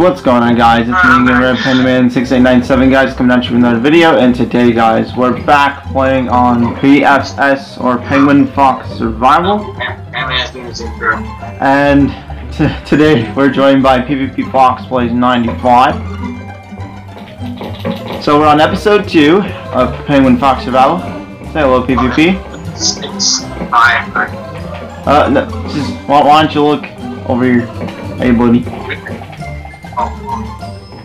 what's going on guys? It's me again, Red Panda Man 6897 guys, coming at you with another video, and today guys, we're back playing on PFS, or Penguin Foxx Survival, and t today we're joined by PvP Fox Plays 95. So we're on episode 2 of Penguin Foxx Survival. Say hello PvP. Uh, no, just, why, why don't you look over here? Hey buddy.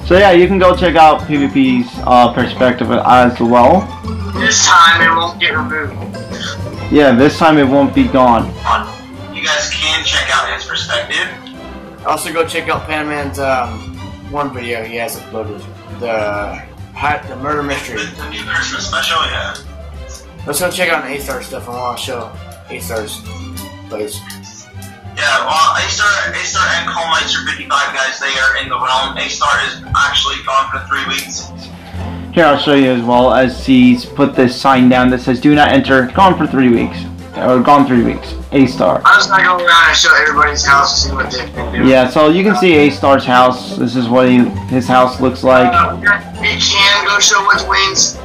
So yeah, you can go check out PvP's uh, perspective as well. This time it won't get removed. Yeah, this time it won't be gone. You guys can check out his perspective. Also, go check out Panaman's um, one video he has uploaded. The hi- the murder mystery. The, the new Christmas special, yeah. Let's go check out the A star stuff. I want to show A stars plays. Yeah, well, A-Star, A-Star and Colmeister 55 guys, they are in the realm. A-Star is actually gone for three weeks. Here, I'll show you as well as he's put this sign down that says "Do not enter." Gone for three weeks, or gone three weeks. A star. I'm just gonna go around and show everybody's house to see what they've been doing. Yeah, so you can see A star's house. This is what he, his house looks like. Uh, we can go show what Wayne's,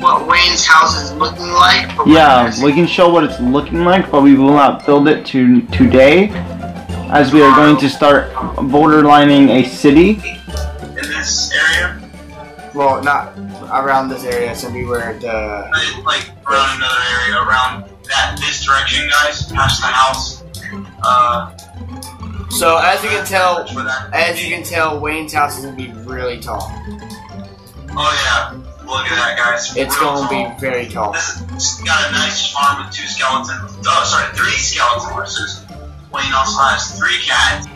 what Wayne's house is looking like. but Yeah, we can show what it's looking like, but we will not build it to today, as we are going to start borderlining a city. in this area, Well, not around this area. It's gonna be where the uh, like around another area, around that this direction, guys, past the house. Uh, so as you can tell, that's where that- as you can tell, Wayne's house is gonna be really tall. Oh yeah, look at that, guys. It's Real gonna tall. be very tall. This has got a nice farm with two skeletons. Oh, sorry, three skeleton horses. Wayne also has three cats.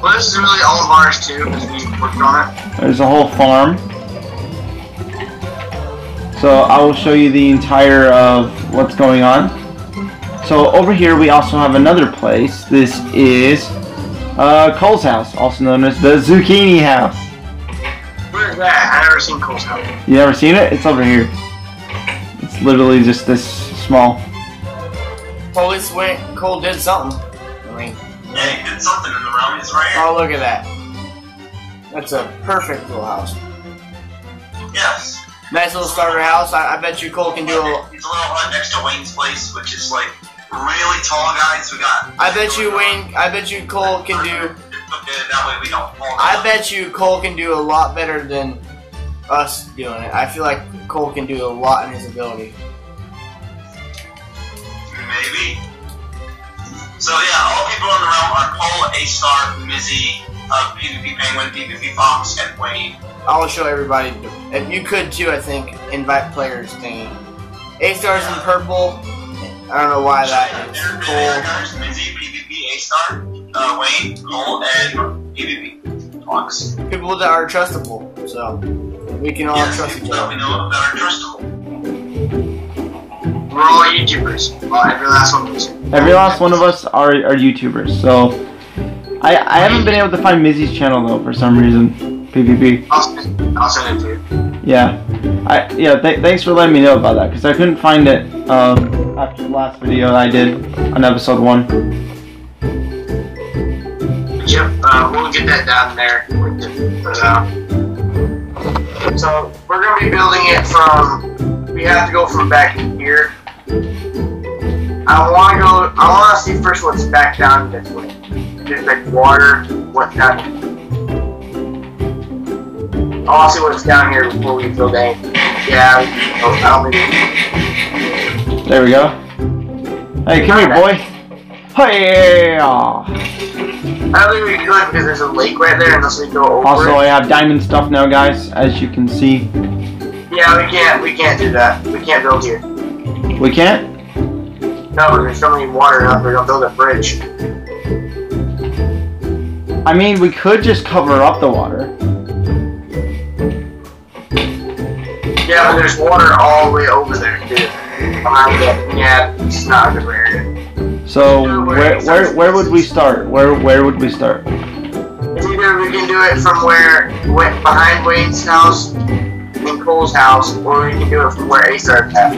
Well, this is really all of ours too, because we worked on it. There's a whole farm. So I will show you the entire of what's going on. So over here we also have another place. This is uh, Cole's house, also known as the Zucchini House. Where's that? I've never seen Cole's house. You ever seen it? It's over here. It's literally just this small. Police went. Cole did something. I mean, Yeah, he did something in the realm. He's right here. oh look at that. That's a perfect little house. Yes. Nice little starter house. I, I bet you Cole can do a. He's a little hut next to Wayne's place, which is like really tall, guys. We got. I bet you Wayne. I bet you Cole can do. Okay, that way we don't fall. I bet you Cole can do a lot better than us doing it. I feel like Cole can do a lot in his ability. Maybe. So yeah, all people in the realm are Cole, A-Star, Mizzy, uh, PvP Penguin, PvP Fox, and Wayne. I'll show everybody. If you could too, I think invite players thingy. A stars in purple. I don't know why that is. There Cole. Mizzy, PvP, A-Star, uh, Wayne, Cole, and PvP Fox. People that are trustable, so we can all Yes, trust each people that we other. know that are trustable. We're all YouTubers. Well, every last one of us. Every last one of us are, are YouTubers, so I I haven't been able to find Mizzy's channel though for some reason. PvP. I'll send, I'll send it to you. Yeah, I yeah. Th- thanks for letting me know about that because I couldn't find it um, after the last video I did on episode one. Yep, uh, we'll get that down there. We can put it out. So we're gonna be building it from. We have to go from back here. I want to go. I want to see first what's back down this way. Just like water. What's down. I want to see what's down here before we build anything. Yeah, I don't. There we go. Hey, come here, boy. Hey. Ah. I don't think we could because there's a lake right there unless we go over Also, it. I have diamond stuff now, guys. As you can see, Yeah, we can't. We can't do that. We can't build here. we can't. No, there's so many water up. We're gonna build a bridge. I mean, we could just cover up the water. Yeah, but there's water all the way over there too. Behind it. Yeah, it's not a good area. So where where where would we start? Where where would we start? Either we can do it from where went behind Wayne's house in Cole's house, or we can do it from where A Star's at.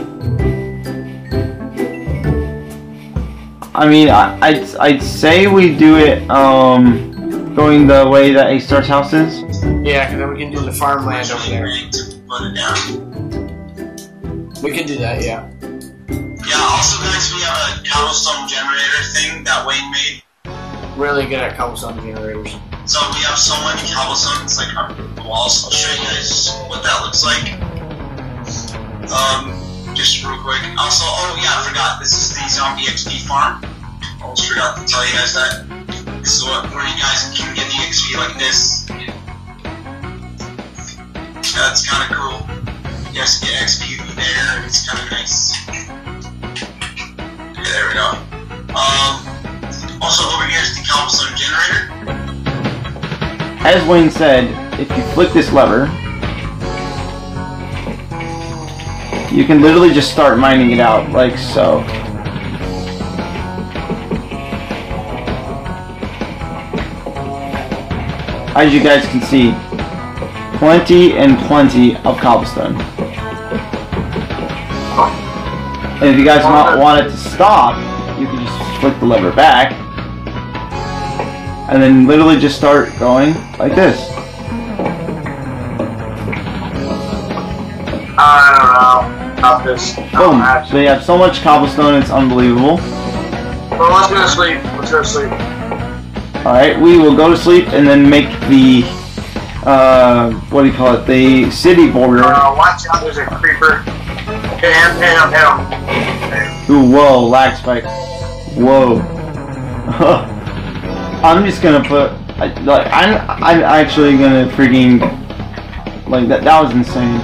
I mean, I, I'd, I'd say we do it um, going the way that A Star's house is. Yeah, because then we can do the farmland over there. ready to put it down. We can do that, yeah. Yeah, also guys, we have a cobblestone generator thing that Wayne made. Really good at cobblestone generators. So we have so many cobblestones like on the walls. I'll show you guys what that looks like. Um, just real quick. Also, oh yeah, I forgot. This is the zombie XP farm. Almost forgot to tell you guys that. This is what where you guys can get the XP like this. That's kind of cool. You guys can get XP there, and it's kind of nice. There we go. Um, also over here is the cobblestone generator. As Wayne said, if you flick this lever, you can literally just start mining it out, like so. As you guys can see, plenty and plenty of cobblestone. And if you guys want, want it to stop, you can just flick the lever back, and then literally just start going like this. I don't know about this. Boom. have- So you have so much cobblestone, it's unbelievable. Well, let's go to sleep. Let's go to sleep. Alright, we will go to sleep and then make the, uh, what do you call it, the city border. Uh, watch out, there's a creeper. Hit him, hit him, hit him. Ooh, whoa, lag spike. Whoa. I'm just gonna put, I, like, I'm, I'm actually gonna freaking, like, that, that was insane.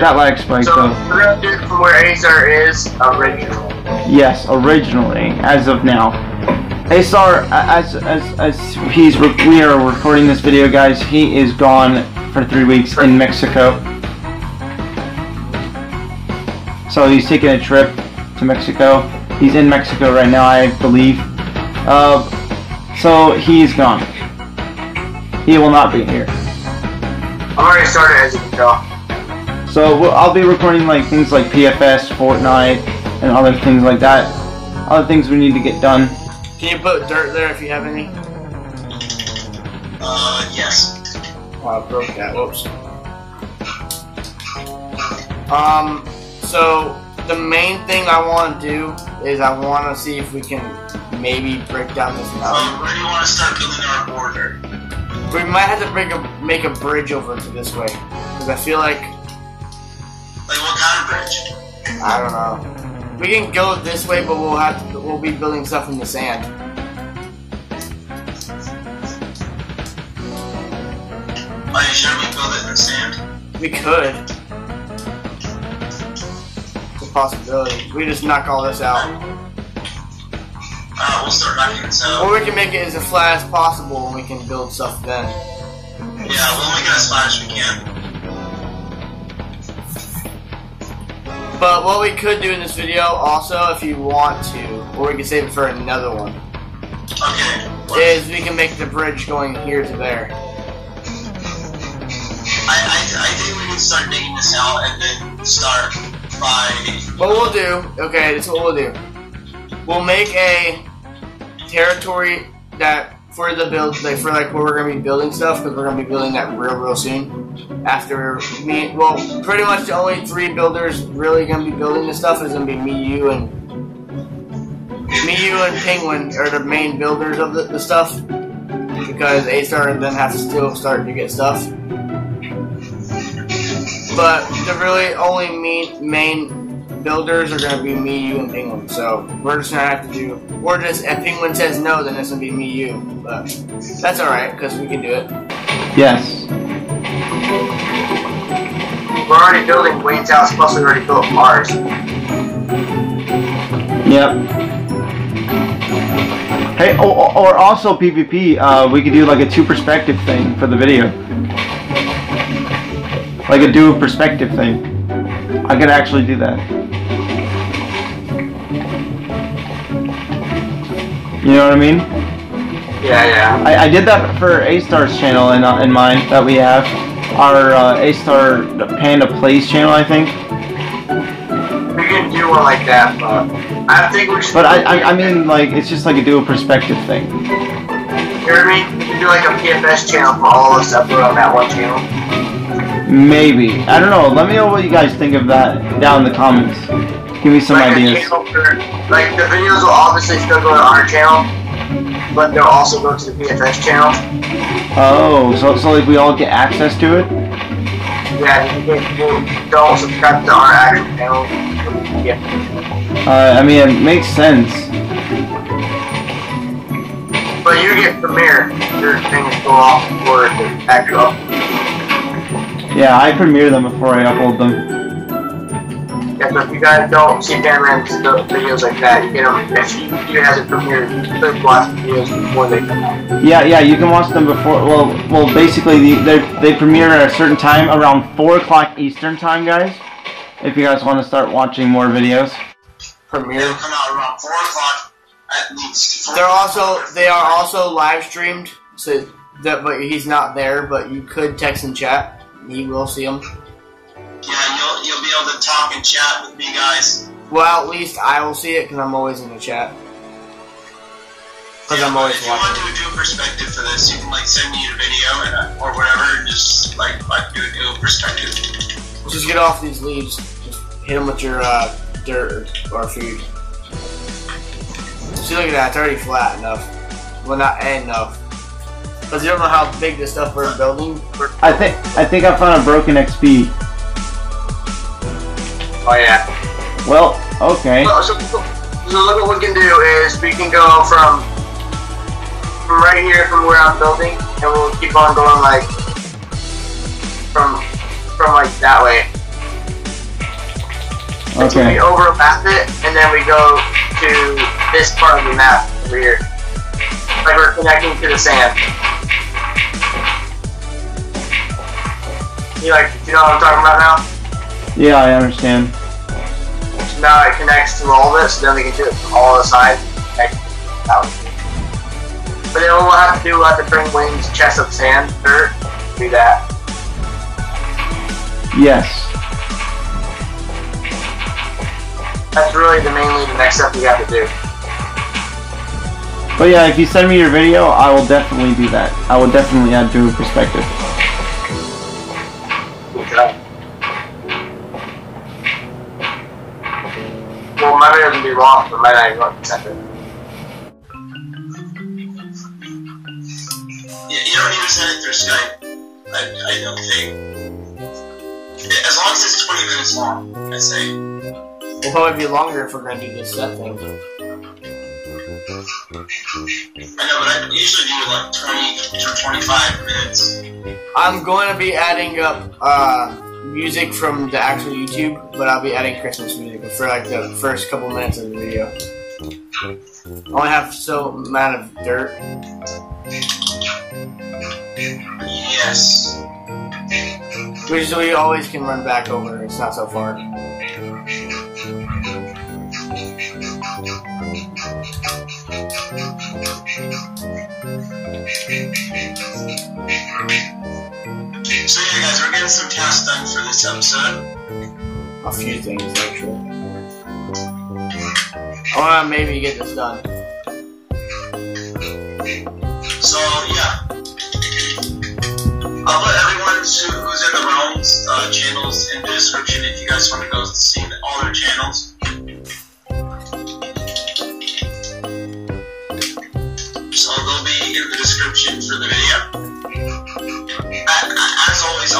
That lag spike So, though. we're gonna do from where A-Star is original. Yes, originally, as of now. A-Star, as as as he's we are recording this video, guys. He is gone for three weeks in Mexico. So he's taking a trip to Mexico. He's in Mexico right now, I believe. Uh, so he's gone. He will not be here. I'm already started, as you can tell. So we'll, I'll be recording like things like PFS, Fortnite, and other things like that. Other things we need to get done. Can you put dirt there if you have any? Uh, yes. Oh, I broke that. Whoops. Um, so the main thing I want to do is I want to see if we can maybe break down this mountain. Um, where do you want to start building our border? We might have to break a make a bridge over to this way because I feel like Like what kind of bridge? I don't know. We can go this way, but we'll have to we'll be building stuff in the sand. Are you sure we build it in the sand? We could. Possibility. We just knock all this out. Uh, we'll start knocking this out. Or we can make it as flat as possible and we can build stuff then. Yeah, we'll make it as flat as we can. But what we could do in this video also, if you want to, or we can save it for another one, Okay. What? is we can make the bridge going here to there. I, I, I think we can start digging this out and then start. What we'll do, okay, this is what we'll do. We'll make a territory that for the build, like for like where we're gonna be building stuff, because we're gonna be building that real, real soon. After me, well, pretty much the only three builders really gonna be building this stuff is gonna be me, you, and me, you, and Penguin are the main builders of the, the stuff. Because A Star then have to still start to get stuff. But the really only main main builders are gonna be me, you, and Penguin. So we're just gonna have to do. Or just if Penguin says no, then it's gonna be me, you. But that's all right because we can do it. Yes. We're already building Wayne's house, plus we already built ours. Yep. Hey, or, or also PvP, uh, we could do like a two perspective thing for the video. Like a dual perspective thing. I could actually do that. You know what I mean? Yeah, yeah. I, I did that for A Star's channel and uh, in mine that we have. our uh, A Star Panda Plays channel, I think. We can do one like that, but I think we should. But I, I, I mean, like, it's just like a dual perspective thing. You know hear me? We can do like a PFS channel for all of us put on that one channel. Maybe. I don't know. Let me know what you guys think of that down in the comments. Give me some like ideas. For, like the videos will obviously still go to our channel, but they'll also go to the PFS channel. Oh, so, so like we all get access to it? Yeah, you don't subscribe to our actual channel. Yeah. Uh, I mean, it makes sense. But you get Premiere, your thing is go off for the actual. Yeah, I premiere them before I upload them. Yeah, so if you guys don't see Batman's videos like that, you get them. If he, he has it premiered, you could watch the videos before they come out. Yeah, yeah, you can watch them before. Well, well, basically, they they premiere at a certain time, around four o'clock Eastern time, guys. If you guys want to start watching more videos. They'll Premiere. come out around 4 o'clock at least. They're also they are also live streamed, so that but he's not there. But you could text and chat. He will see them. Yeah, you'll, you'll be able to talk and chat with me guys. Well, at least I will see it because I'm always in the chat. Because Yeah, I'm always if you want to do a perspective for this, you can like send me a video and, uh, or whatever, and just like like do a dual perspective. Just get off these leaves. Just hit them with your uh, dirt or food. See, look at that. It's already flat enough. Well, not enough. Because you don't know how big this stuff we're building. I think I think I found a broken XP. Oh yeah. Well, okay. So, so, so look what we can do is we can go from from right here from where I'm building, and we'll keep on going like from from like that way. So we Okay. overlap it, and then we go to this part of the map over here. Like we're connecting to the sand. You like, you know what I'm talking about now? Yeah, I understand. So now it connects to all this, then we can do it from all the sides. Out. But then we'll have to do, we'll have to bring Wayne's chest of sand, dirt, do that. Yes. That's really the mainly the next step we have to do. But yeah, if you send me your video, I will definitely do that. I will definitely add dual perspective. Can be long, but my not even to send. You, don't need to send it through Skype. I, I don't think. As long as it's 20 minutes long, I say. It'll probably be longer if we're gonna do this set thing. I know, but I usually do like 20 to 25 minutes. I'm going to be adding up uh, music from the actual YouTube, but I'll be adding Christmas music for like the first couple minutes of the video. I only have so amount of dirt. Yes. Which we always can run back over. It's not so far. So yeah, guys, we're getting some tasks done for this episode. A few things actually. I want to maybe get this done. So yeah, I'll put everyone who, who's in the realms uh, channels in the description if you guys want to go see all their channels. So they'll be in the description for the video.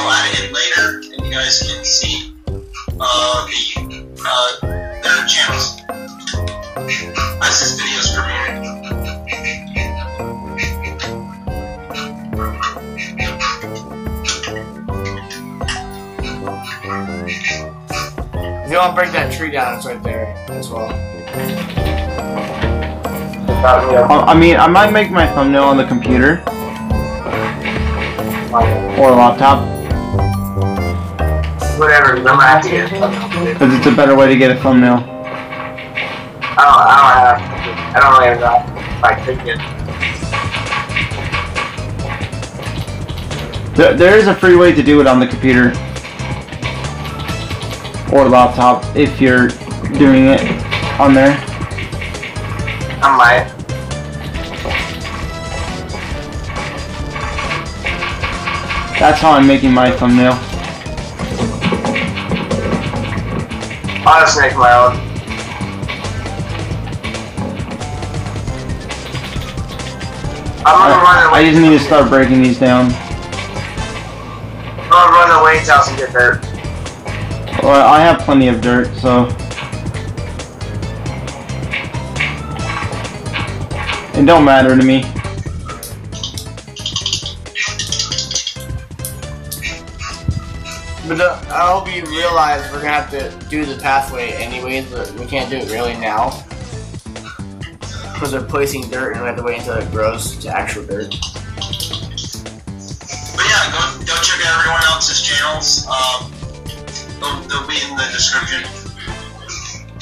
I'll add it in later, and you guys can see uh, the uh, their channels as this video is premiering. If you want to break that tree down, it's right there as well. I I mean, I might make my thumbnail on the computer or laptop Whatever, I'm gonna have to get it. because it's a better way to get a thumbnail. I oh, don't, I don't have, I don't really know if I could get There, there is a free way to do it on the computer or laptop if you're doing it on there. I might. That's how I'm making my thumbnail. I'll just make my own. I'm gonna run I, I just need to start breaking these down. I'm gonna run to Wayne's house and get dirt. Well, I have plenty of dirt, so. It don't matter to me. I hope you realize we're gonna have to do the pathway anyways, but we can't do it really now. Because they're placing dirt and we have to wait until it grows to actual dirt. But yeah, go, go check out everyone else's channels. Um, they'll, they'll be in the description.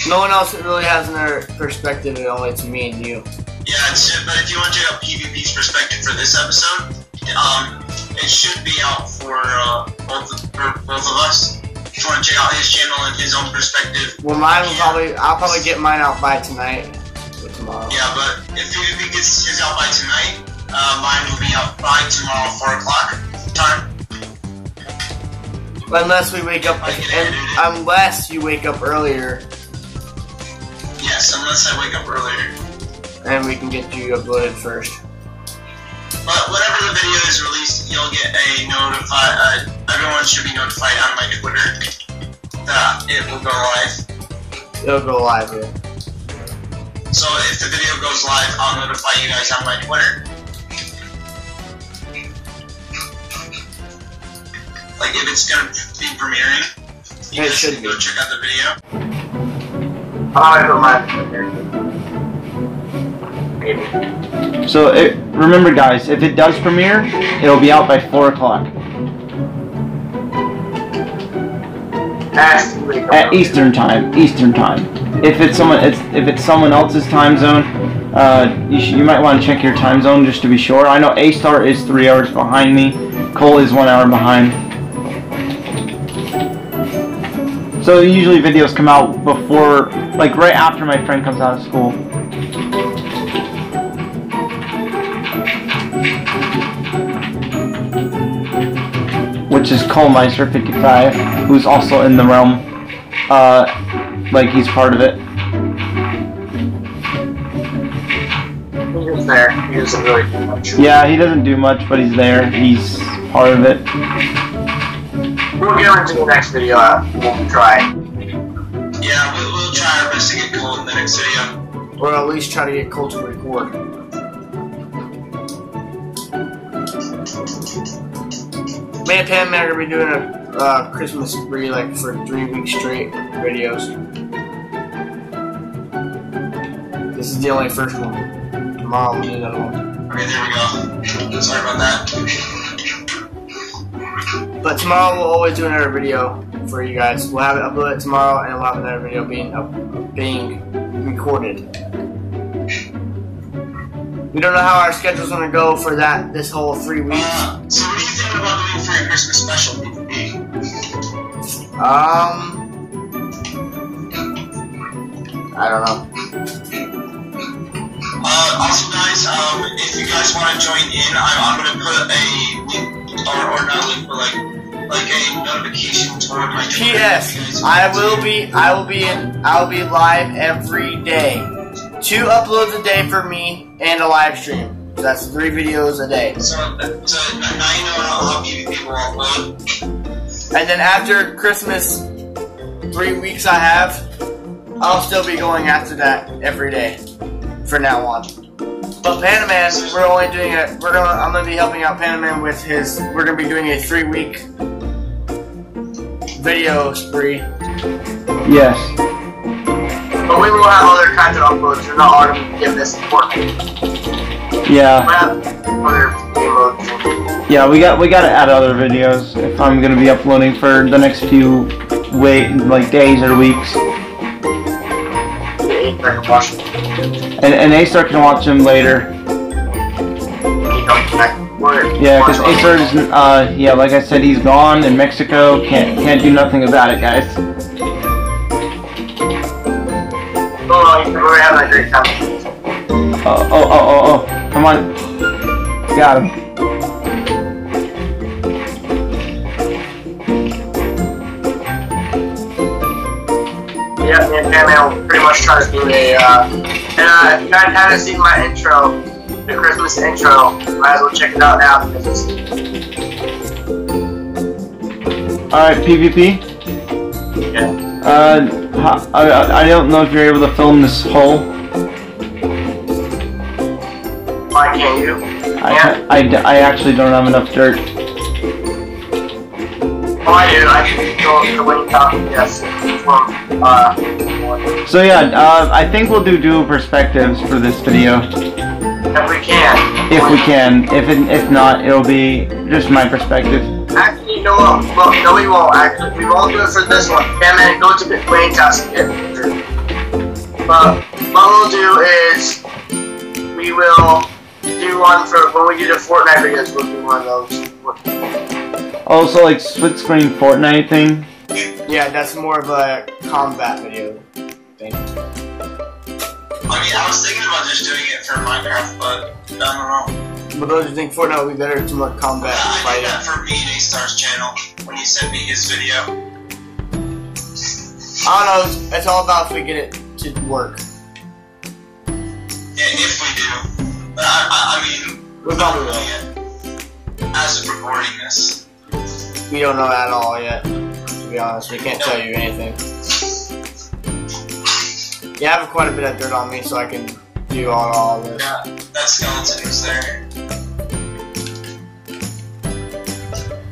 No one else really has another perspective, it only it's me and you. Yeah, it's, but if you want to check out PvP's perspective for this episode, um, it should be out for uh, both, of, for both of us. If you want to check out his channel and his own perspective. Well, mine will probably, I'll probably get mine out by tonight or tomorrow. Yeah, but if he gets his out by tonight, uh, mine will be out by tomorrow, 4 o'clock time. Unless we wake up, and unless you wake up earlier, Yes, unless I wake up earlier. and we can get you uploaded first. But whenever the video is released, you'll get a notify. Uh, everyone should be notified on my Twitter that it will go live. It'll go live. Yeah. So if the video goes live, I'll notify you guys on my Twitter. Like if it's gonna be premiering, you It guys should go check out the video. I'll put mine in there. Maybe. So it, remember, guys, if it does premiere, it'll be out by four o'clock at Eastern time. Eastern time. If it's someone, it's, if it's someone else's time zone, uh, you, you might want to check your time zone just to be sure. I know A Star is three hours behind me. Cole is one hour behind. So usually videos come out before, like right after my friend comes out of school. Which is Colmeister55, who's also in the realm. Uh, like he's part of it. He's just there. He doesn't really do much. Yeah, he doesn't do much, but he's there. He's part of it. We'll get into the next video. Uh, we'll try. Yeah, we'll, we'll try our best to get Cole in the next video. Or at least try to get Cole to record. Me and Pam are gonna be doing a uh, Christmas spree like for three weeks straight videos. This is the only first one. Tomorrow we'll do another one. Okay, there we go. Sorry about that. But tomorrow we'll always do another video for you guys. We'll have it uploaded tomorrow, and we'll have another video being up, being recorded. We don't know how our schedule's gonna go for that this whole three weeks. So what do you think about doing for your Christmas special, PvP? Um, I don't know. Uh, also, guys, um, if you guys want to join in, I'm, I'm gonna put a link, or, or not link, but like, like a notification toward my P.S. if you guys- I will be, I will be in, I will be live every day. Two uploads a day for me and a live stream. So that's three videos a day. So, so now you know how, how PvP will upload. And then after Christmas, three weeks I have, I'll still be going after that every day, for now on. But Panaman, we're only doing it. We're gonna. I'm gonna be helping out Panaman with his. We're gonna be doing a three week video spree. Yes. But we will have other kinds of uploads. You're not all going to get this important. Yeah. We have other uploads. Yeah, we got we got to add other videos if I'm gonna be uploading for the next few wait like days or weeks. The eight record watch. And and A Star can watch them later. You don't connect. We're- Yeah, because A-Star is uh, yeah, like I said, he's gone in Mexico. Can't can't do nothing about it, guys. We're having a great time. Oh, oh, oh, oh, oh. Come on. Got him. Yeah, me and Pam pretty much try to do a, uh, and uh, if you guys haven't seen my intro, the Christmas intro, might as well check it out now because it's, Alright, PvP. yeah. Uh, I, I don't know if you're able to film this hole. I, I, I actually don't have enough dirt. Oh, I do. I can go to Wayne Top, yes, from, uh, So yeah, uh, I think we'll do dual perspectives for this video. if we can. If we can. If it, if not, it'll be just my perspective. Actually, what? Well, no, we won't. Actually, we won't do it for this one. Pam and go to house and get. But what we'll do is we will do one for when we do the Fortnite videos. We'll do one of those. Also, like split screen Fortnite thing. Yeah, that's more of a combat video thing. I mean, I was thinking about just doing it for Minecraft, but I don't know. But those who think Fortnite would be better to more combat I did fighting. that for me and A-Star's channel when he sent me his video. I don't know. It's, it's all about if we get it to work. Yeah, if we do. But I, I, I mean, We not probably will. yet. As of recording this. We don't know at all yet. To be honest, we can't tell you anything. Yeah, I have quite a bit of dirt on me, so I can do all, all this. Yeah, that skeleton was there.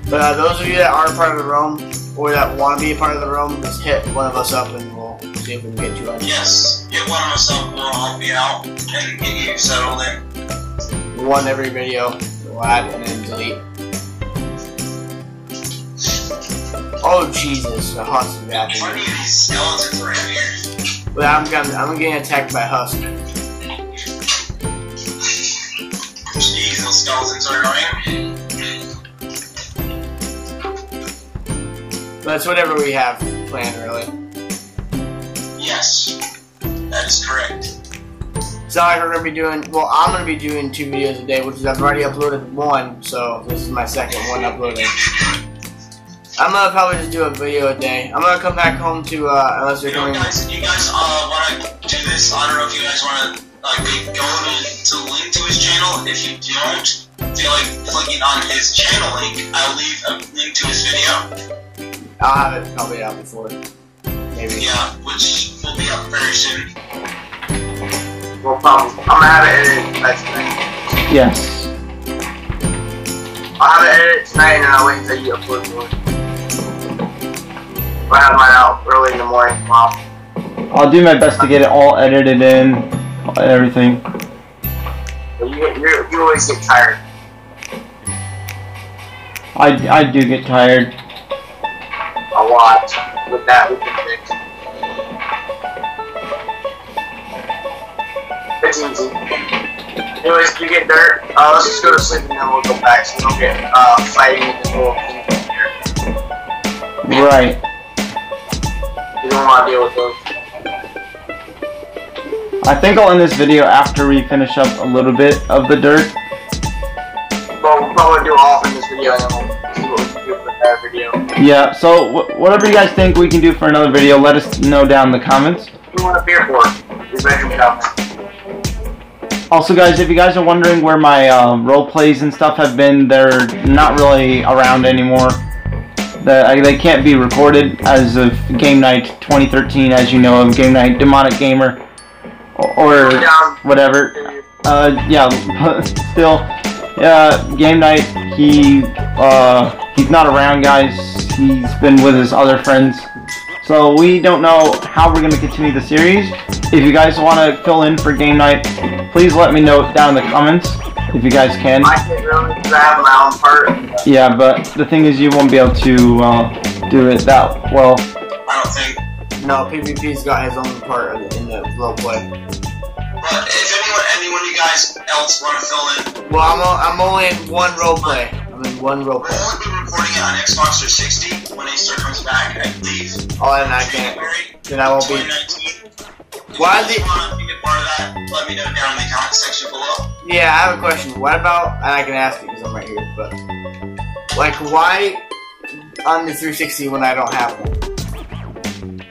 But uh, those of you that are part of the room, or that want to be a part of the room, just hit one of us up and we'll see if we can get you on. Yes, get one of us up, we'll help you out and get you settled in. One every video. We'll add and then delete. Oh Jesus, the husk is How many happening. of these skeletons are in here? But I'm, getting- I'm getting attacked by husk. Jeez, those skeletons are annoying. It's whatever we have planned, really. Yes, that is correct. Like we're gonna be doing. Well, I'm gonna be doing two videos a day, which is I've already uploaded one, so this is my second one uploading. I'm gonna probably just do a video a day. I'm gonna come back home to uh, unless You you're know, coming. guys, you guys uh, want to do this? I don't know if you guys want to like go to, to link to his channel. If you don't feel like clicking on his channel link, I'll leave a link to his video. I'll have it probably out before. Maybe. Yeah, which will be up very soon. No problem. I'm gonna have it edited tonight. Yes. I'll have it edited tonight and I'll wait until you upload more. I'll have mine out early in the morning tomorrow. I'll do my best to get it all edited in, everything. You, you, you always get tired. I, I do get tired. A lot. With that, we can fix. It's easy. Anyways, you get dirt. Uh, let's just go to sleep and then we'll go back so we don't get uh, fighting in the middle of. Right. You don't want to deal with those. I think I'll end this video after we finish up a little bit of the dirt. But we'll probably do all in this video and then we'll see what we can do for that video. Yeah, so wh- whatever you guys think we can do for another video, let us know down in the comments. You want a beer for it? Your bedroom cabinet. Also, guys, if you guys are wondering where my uh, role plays and stuff have been, they're not really around anymore. The, I, they can't be recorded as of Game Night 2013, as you know of Game Night Demonic Gamer, or, or whatever. Uh, yeah, still, uh, Game Night. He uh, he's not around, guys. He's been with his other friends, so we don't know how we're gonna continue the series. If you guys want to fill in for Game Night, please let me know down in the comments if you guys can. I can't really because I have my own part. Yeah, but the thing is, you won't be able to uh, do it that well. I don't think. No, PvP's got his own part of the- in the roleplay. But if anyone, anyone you guys else want to fill in? Well, I'm, o- I'm only in one role play. I'm in one role We'll play. only be recording it on Xbox 360 when A-Star comes back, I believe. Oh, and I can't. Then I won't be. Why you guys the- to be part of that, let me know down in the comment section below. Yeah, I have a question. What about? And I can ask it because I'm right here. But like, why on the 360 when I don't have one?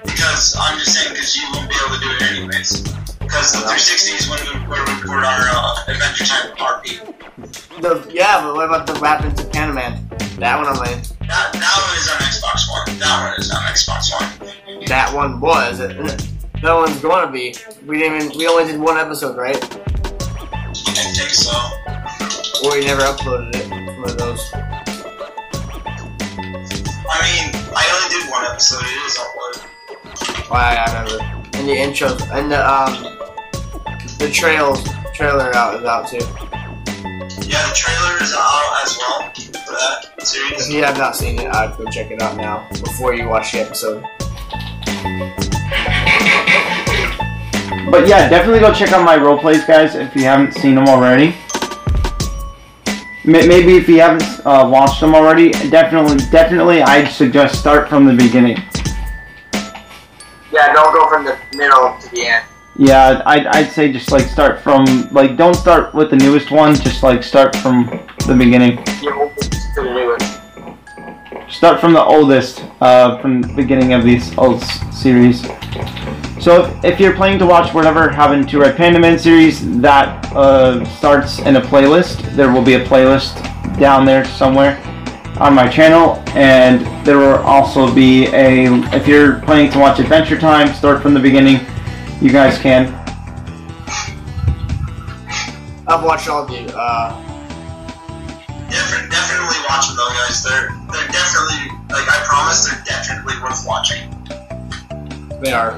Because I'm just saying, because you won't be able to do it anyways. Because the 360 is when we record our uh, Adventure Time RP. The yeah, but what about the happened to Panaman? That one I'm in. That, that one is on Xbox One. That one is on Xbox One. That one was. That one's going to be. We didn't even. We only did one episode, right? I think so. Or we never uploaded it. One of those. I mean, I only did one episode. It is uploaded. Why I remember. And the intro and the um the trails trailer out is out too. Yeah, the trailer is out as well for that If series. you have not seen it, I'd go check it out now before you watch the episode. But yeah, definitely go check out my role plays, guys, if you haven't seen them already. Maybe if you haven't uh, watched them already, definitely, definitely, I'd suggest start from the beginning. Yeah, don't go from the middle to the end. Yeah, I'd, I'd say just like start from like don't start with the newest one, just like start from the beginning. You move to the newest. Start from the oldest, uh, from the beginning of these old series. So if, if you're planning to watch whatever happened to Red Panda Man series, that uh, starts in a playlist. There will be a playlist down there somewhere on my channel, and there will also be a. If you're planning to watch Adventure Time, start from the beginning. You guys can. I've watched all the uh They're they're definitely like I promise, they're definitely worth watching. they are.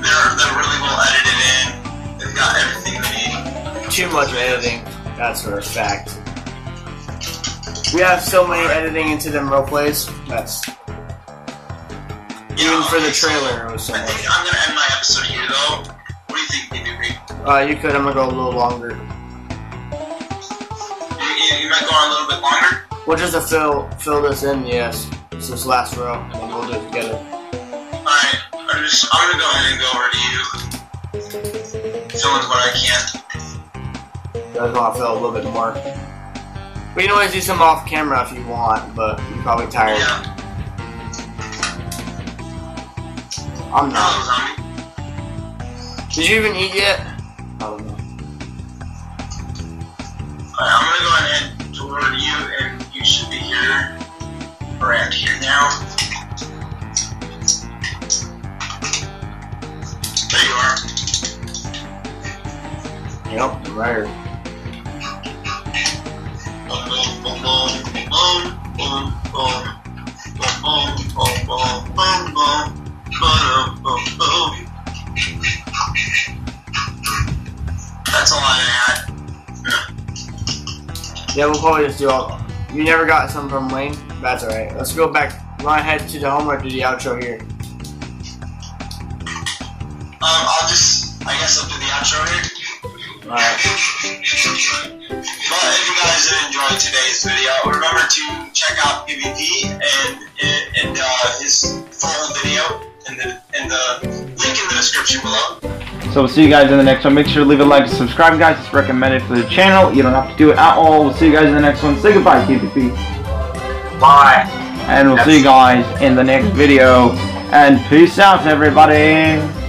They're they're really well edited in. They've got everything they need. Too much editing. That's for a fact. We have so many editing into them role plays. That's You even know, for the trailer it was so I much. I'm gonna end my episode here though. What do you think, PvP? Uh you could I'm gonna go a little longer. You, might go on a little bit longer. We'll just fill fill this in, yes. This is last row, and then we'll do it together. Alright, I'm just I'm gonna go ahead and go over to you. Fill in what I can. I want to fill a little bit more. We can always do some off camera if you want, but you're probably tired. Yeah. I'm not. Did you even eat yet? going in toward you, and you should be here around here now. There you are. Yep, right. Boom, boom, boom, boom, boom, boom, boom. That's all I had. Yeah, we'll probably just do all. You never got some from Wayne? That's alright. Let's go back. Run ahead to the home or do the outro here. Um, I'll just, I guess I'll do the outro here. Alright. But if you guys did enjoy today's video, remember to check out PvP and and uh, his full video in the in the link in the description below. So we'll see you guys in the next one. Make sure to leave a like and subscribe, guys. It's recommended for the channel. You don't have to do it at all. We'll see you guys in the next one. Say goodbye, PvP. Bye. And we'll see you guys in the next video. And peace out, everybody.